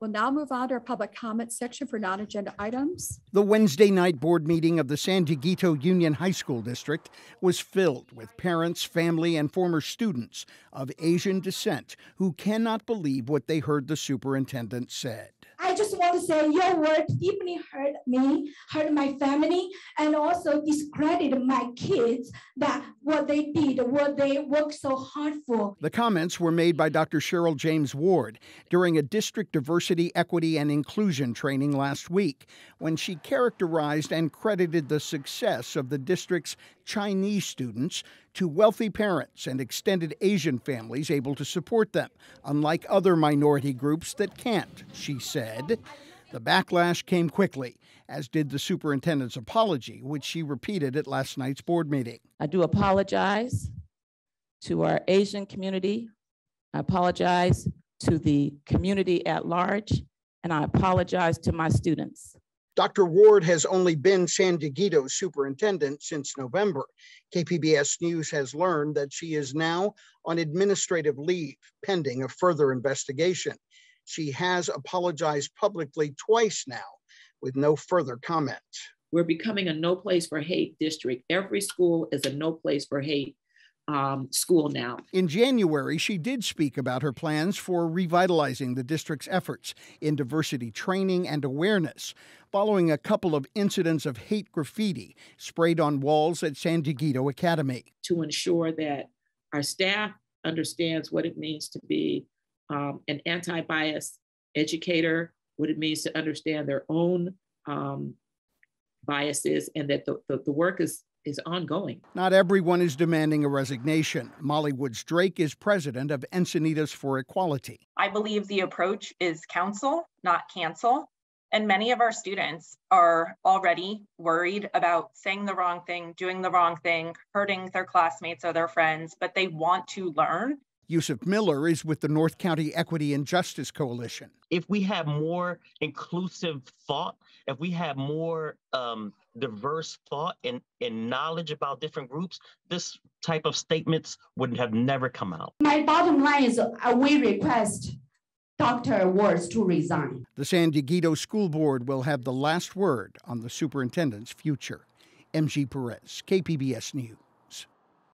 We'll now move on to our public comment section for non-agenda items. The Wednesday night board meeting of the San Dieguito Union High School District was filled with parents, family, and former students of Asian descent who cannot believe what they heard the superintendent said. Just want to say your words deeply hurt me, hurt my family, and also discredited my kids that what they did, what they worked so hard for. The comments were made by Dr. Cheryl James Ward during a district diversity, equity, and inclusion training last week when she characterized and credited the success of the district's Chinese students to wealthy parents and extended Asian families able to support them, unlike other minority groups that can't, she said. The backlash came quickly, as did the superintendent's apology, which she repeated at last night's board meeting. I do apologize to our Asian community. I apologize to the community at large, and I apologize to my students. Dr. Ward has only been San Dieguito's superintendent since November. KPBS News has learned that she is now on administrative leave pending a further investigation. She has apologized publicly twice now with no further comment. We're becoming a no place for hate district. Every school is a no place for hate um, school now. In January, she did speak about her plans for revitalizing the district's efforts in diversity training and awareness, following a couple of incidents of hate graffiti sprayed on walls at San Dieguito Academy. To ensure that our staff understands what it means to be um, an anti bias educator, what it means to understand their own um, biases, and that the, the, the work is is ongoing. Not everyone is demanding a resignation. Molly Woods Drake is president of Encinitas for Equality. I believe the approach is counsel, not cancel. And many of our students are already worried about saying the wrong thing, doing the wrong thing, hurting their classmates or their friends, but they want to learn. Yusuf Miller is with the North County Equity and Justice Coalition. If we have more inclusive thought, if we have more um, diverse thought and, and knowledge about different groups, this type of statements would have never come out. My bottom line is uh, we request Dr. Wards to resign. The San Diego School Board will have the last word on the superintendent's future. MG Perez, KPBS News.